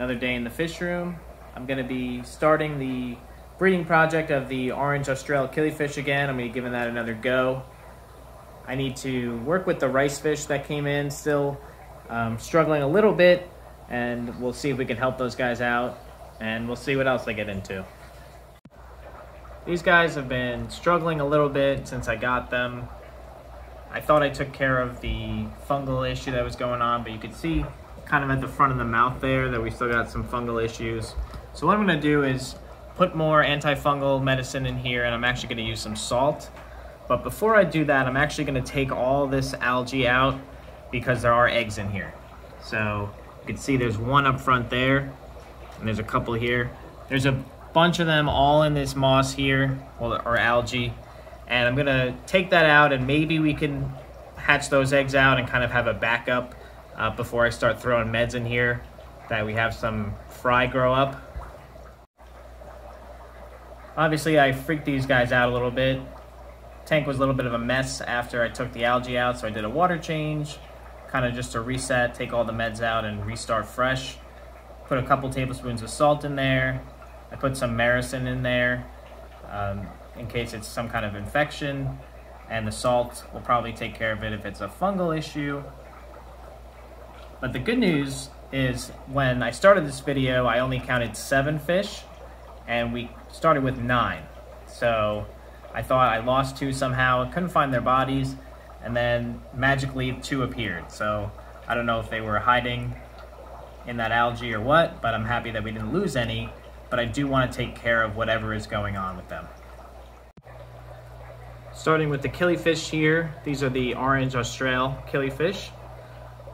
Another day in the fish room. I'm gonna be starting the breeding project of the orange Australe killifish again. I'm gonna be giving that another go. I need to work with the rice fish that came in, still um, struggling a little bit, and we'll see if we can help those guys out, and we'll see what else I get into. These guys have been struggling a little bit since I got them. I thought I took care of the fungal issue that was going on, but you can see kind of at the front of the mouth there that we still got some fungal issues. So what I'm gonna do is put more antifungal medicine in here and I'm actually gonna use some salt. But before I do that, I'm actually gonna take all this algae out because there are eggs in here. So you can see there's one up front there and there's a couple here. There's a bunch of them all in this moss here, well, or algae. And I'm gonna take that out and maybe we can hatch those eggs out and kind of have a backup uh, before I start throwing meds in here that we have some fry grow up. Obviously I freaked these guys out a little bit. Tank was a little bit of a mess after I took the algae out, so I did a water change, kind of just to reset, take all the meds out and restart fresh. Put a couple tablespoons of salt in there. I put some Maracyn in there. Um, in case it's some kind of infection. And the salt will probably take care of it if it's a fungal issue. But the good news is when I started this video, I only counted seven fish and we started with nine. So I thought I lost two somehow, couldn't find their bodies, and then magically two appeared. So I don't know if they were hiding in that algae or what, but I'm happy that we didn't lose any, but I do want to take care of whatever is going on with them. Starting with the killifish here, these are the orange Australe killifish.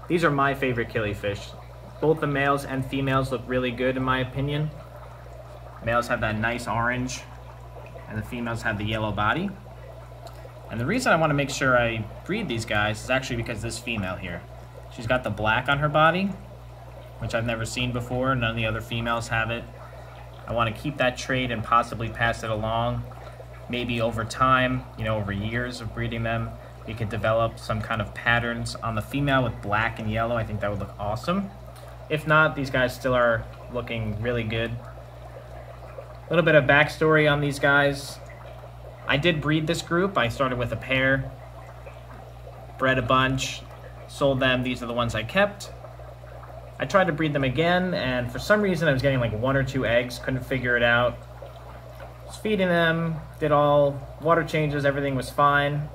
These are my favorite killifish. Both the males and females look really good in my opinion. Males have that nice orange and the females have the yellow body. And the reason I want to make sure I breed these guys is actually because this female here. She's got the black on her body, which I've never seen before. None of the other females have it. I want to keep that trait and possibly pass it along maybe over time, you know, over years of breeding them, we could develop some kind of patterns on the female with black and yellow. I think that would look awesome. If not, these guys still are looking really good. A little bit of backstory on these guys. I did breed this group. I started with a pair, bred a bunch, sold them. These are the ones I kept. I tried to breed them again, and for some reason I was getting like one or two eggs. Couldn't figure it out was feeding them, did all water changes, everything was fine.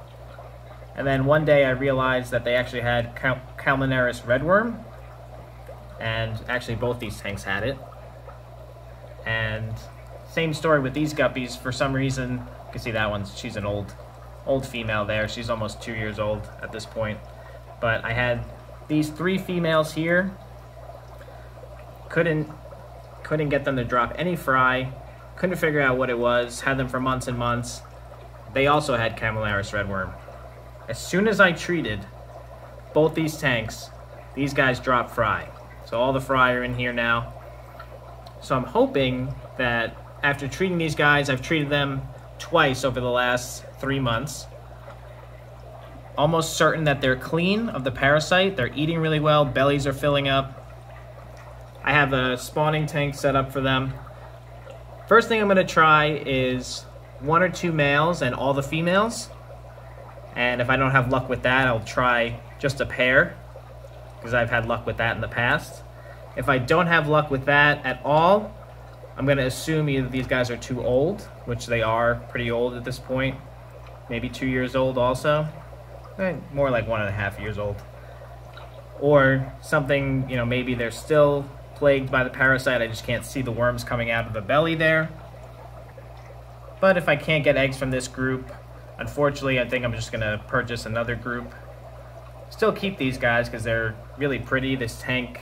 And then one day I realized that they actually had Cal redworm. And actually both these tanks had it. And same story with these guppies. For some reason, you can see that one, she's an old, old female there. She's almost two years old at this point. But I had these three females here. Couldn't, couldn't get them to drop any fry couldn't figure out what it was. Had them for months and months. They also had Camallanus redworm. As soon as I treated both these tanks, these guys dropped fry. So all the fry are in here now. So I'm hoping that after treating these guys, I've treated them twice over the last three months. Almost certain that they're clean of the parasite. They're eating really well. Bellies are filling up. I have a spawning tank set up for them. First thing I'm going to try is one or two males and all the females. And if I don't have luck with that, I'll try just a pair because I've had luck with that in the past. If I don't have luck with that at all, I'm going to assume either these guys are too old, which they are pretty old at this point, maybe two years old also, eh, more like one and a half years old. Or something, you know, maybe they're still plagued by the parasite. I just can't see the worms coming out of the belly there. But if I can't get eggs from this group, unfortunately, I think I'm just going to purchase another group. Still keep these guys because they're really pretty. This tank,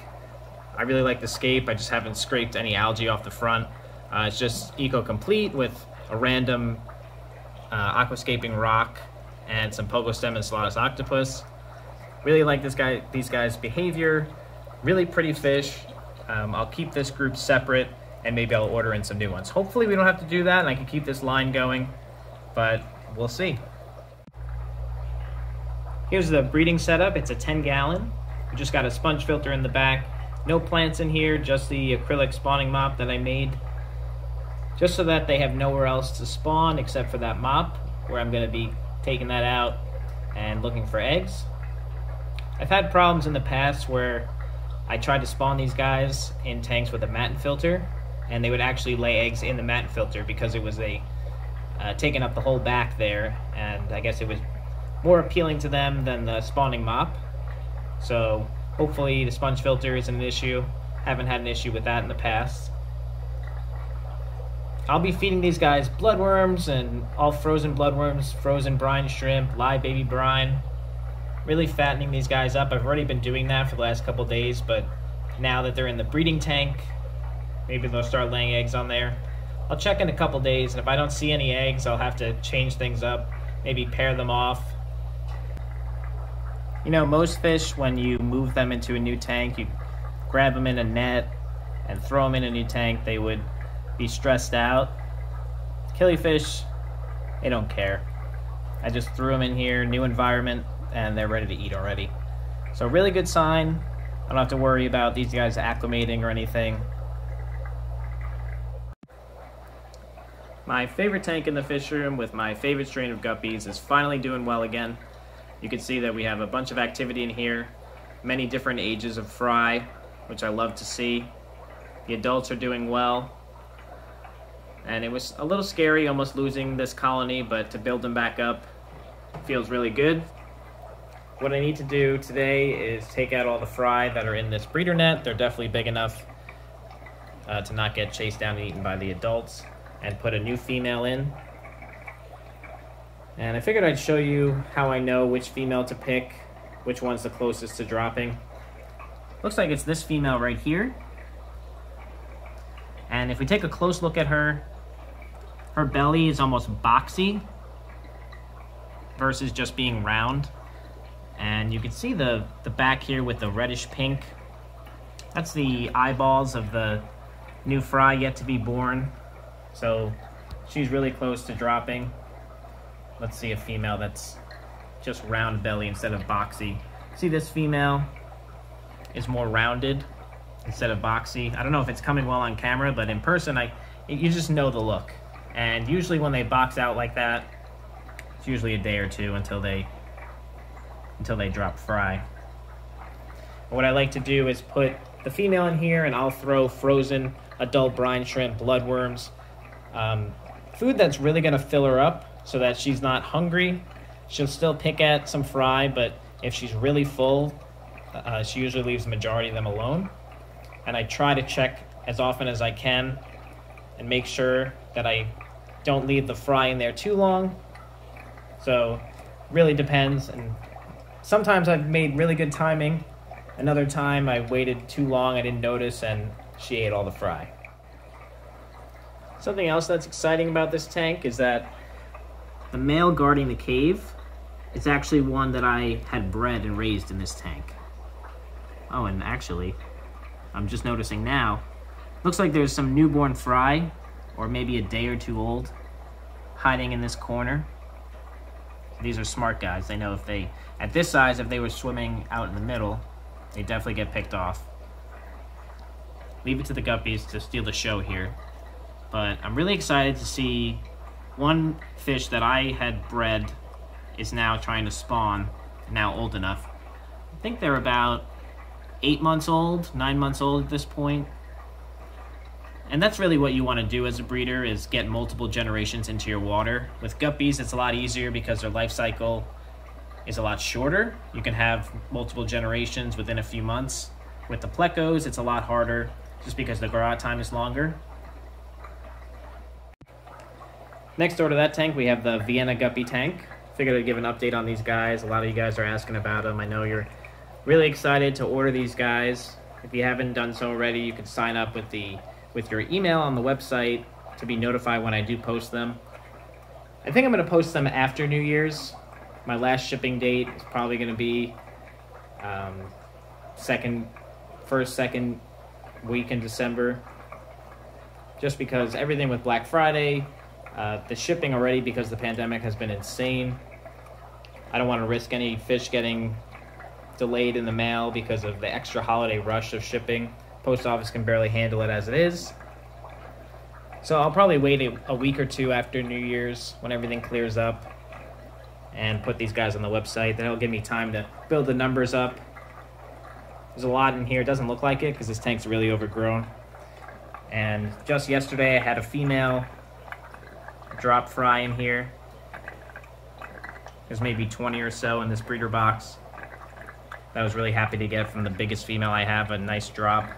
I really like the scape. I just haven't scraped any algae off the front. Uh, it's just eco-complete with a random uh, aquascaping rock and some pogo stem and stellatus octopus. Really like this guy, these guys' behavior. Really pretty fish. Um, I'll keep this group separate and maybe I'll order in some new ones. Hopefully we don't have to do that and I can keep this line going, but we'll see. Here's the breeding setup. It's a 10 gallon. We just got a sponge filter in the back. No plants in here, just the acrylic spawning mop that I made. Just so that they have nowhere else to spawn except for that mop, where I'm going to be taking that out and looking for eggs. I've had problems in the past where I tried to spawn these guys in tanks with a Matten filter, and they would actually lay eggs in the Matten filter because it was a uh, taking up the whole back there, and I guess it was more appealing to them than the spawning mop. So hopefully the sponge filter isn't an issue. Haven't had an issue with that in the past. I'll be feeding these guys bloodworms and all frozen bloodworms, frozen brine shrimp, live baby brine. Really fattening these guys up. I've already been doing that for the last couple days, but now that they're in the breeding tank, maybe they'll start laying eggs on there. I'll check in a couple days, and if I don't see any eggs, I'll have to change things up, maybe pair them off. You know, most fish, when you move them into a new tank, you grab them in a net and throw them in a new tank, they would be stressed out. Killifish, they don't care. I just threw them in here, new environment, and they're ready to eat already. So really good sign. I don't have to worry about these guys acclimating or anything. My favorite tank in the fish room with my favorite strain of guppies is finally doing well again. You can see that we have a bunch of activity in here, many different ages of fry, which I love to see. The adults are doing well. And it was a little scary almost losing this colony, but to build them back up feels really good. What I need to do today is take out all the fry that are in this breeder net. They're definitely big enough uh, to not get chased down and eaten by the adults and put a new female in. And I figured I'd show you how I know which female to pick, which one's the closest to dropping. Looks like it's this female right here. And if we take a close look at her, her belly is almost boxy versus just being round. And you can see the, the back here with the reddish pink. That's the eyeballs of the new fry yet to be born. So she's really close to dropping. Let's see a female that's just round belly instead of boxy. See this female is more rounded instead of boxy. I don't know if it's coming well on camera, but in person, I you just know the look. And usually when they box out like that, it's usually a day or two until they until they drop fry. What I like to do is put the female in here and I'll throw frozen adult brine shrimp, bloodworms, um, food that's really going to fill her up so that she's not hungry. She'll still pick at some fry, but if she's really full, uh, she usually leaves the majority of them alone. And I try to check as often as I can and make sure that I don't leave the fry in there too long. So, really depends. And sometimes I've made really good timing. Another time I waited too long, I didn't notice, and she ate all the fry. Something else that's exciting about this tank is that the male guarding the cave is actually one that I had bred and raised in this tank. Oh, and actually, I'm just noticing now, looks like there's some newborn fry, or maybe a day or two old, hiding in this corner. These are smart guys. They know if they, at this size, if they were swimming out in the middle, they definitely get picked off. Leave it to the guppies to steal the show here. But I'm really excited to see one fish that I had bred is now trying to spawn, now old enough. I think they're about eight months old, nine months old at this point. And that's really what you want to do as a breeder is get multiple generations into your water. With guppies, it's a lot easier because their life cycle is a lot shorter. You can have multiple generations within a few months. With the plecos, it's a lot harder just because the grow out time is longer. Next door to that tank, we have the Vienna Guppy tank. Figured I'd give an update on these guys. A lot of you guys are asking about them. I know you're really excited to order these guys. If you haven't done so already, you can sign up with the with your email on the website to be notified when I do post them. I think I'm going to post them after New Year's. My last shipping date is probably going to be um, second, first, second week in December. Just because everything with Black Friday, uh, the shipping already, because the pandemic has been insane. I don't want to risk any fish getting delayed in the mail because of the extra holiday rush of shipping. Post office can barely handle it as it is. So I'll probably wait a, a week or two after New Year's when everything clears up and put these guys on the website. That'll give me time to build the numbers up. There's a lot in here. It doesn't look like it because this tank's really overgrown. And just yesterday I had a female drop fry in here. There's maybe 20 or so in this breeder box. I was really happy to get from the biggest female I have, a nice drop.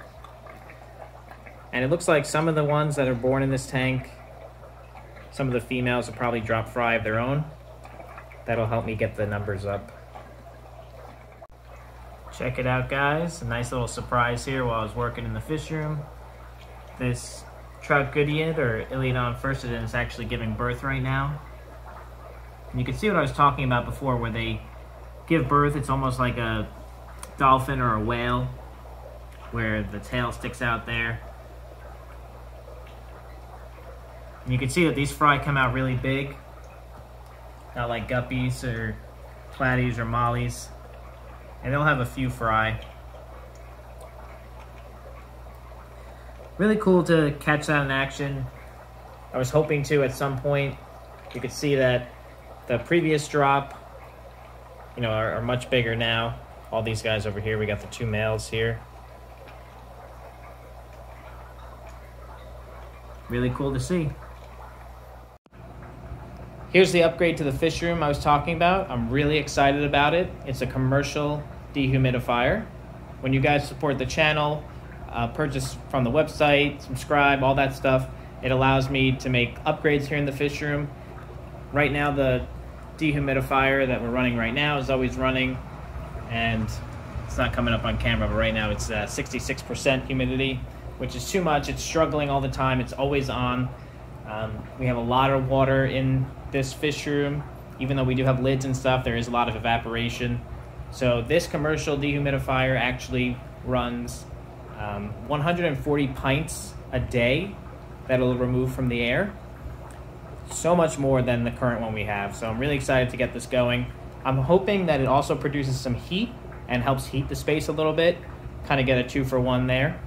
And it looks like some of the ones that are born in this tank, some of the females will probably drop fry of their own. That'll help me get the numbers up. Check it out, guys. A nice little surprise here while I was working in the fish room. This trout goodeid, or Ilyodon furcidens, is actually giving birth right now. And you can see what I was talking about before, where they give birth. It's almost like a dolphin or a whale, where the tail sticks out there. And you can see that these fry come out really big. Not like guppies or platies or mollies. And they'll have a few fry. Really cool to catch that in action. I was hoping to at some point. You could see that the previous drop, you know, are, are much bigger now. All these guys over here, we got the two males here. Really cool to see. Here's the upgrade to the fish room I was talking about. I'm really excited about it. It's a commercial dehumidifier. When you guys support the channel, uh, purchase from the website, subscribe, all that stuff, it allows me to make upgrades here in the fish room. Right now, the dehumidifier that we're running right now is always running, and it's not coming up on camera, but right now it's 66% uh, humidity, which is too much. It's struggling all the time. It's always on. Um, we have a lot of water in this fish room. Even though we do have lids and stuff, there is a lot of evaporation. So this commercial dehumidifier actually runs um, 140 pints a day that it'll remove from the air. So much more than the current one we have. So I'm really excited to get this going. I'm hoping that it also produces some heat and helps heat the space a little bit. Kind of get a two for one there.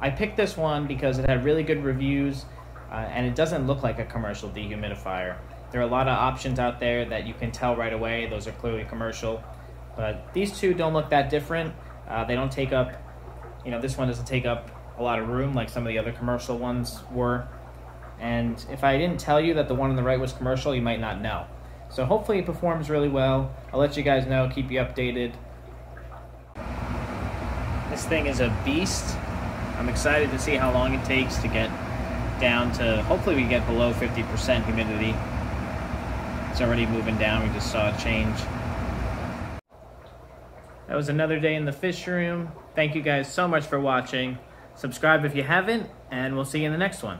I picked this one because it had really good reviews uh, and it doesn't look like a commercial dehumidifier. There are a lot of options out there that you can tell right away. Those are clearly commercial. But these two don't look that different. Uh, they don't take up, you know, this one doesn't take up a lot of room like some of the other commercial ones were. And if I didn't tell you that the one on the right was commercial, you might not know. So hopefully it performs really well. I'll let you guys know, keep you updated. This thing is a beast. I'm excited to see how long it takes to get down to, hopefully we get below 50% humidity. It's already moving down, we just saw a change. That was another day in the fish room. Thank you guys so much for watching. Subscribe if you haven't, and we'll see you in the next one.